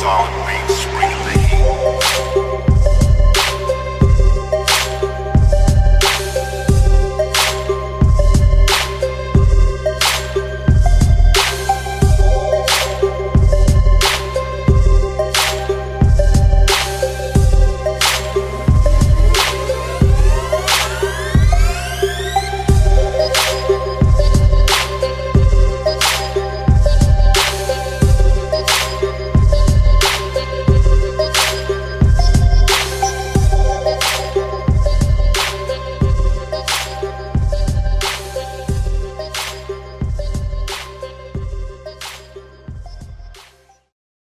song.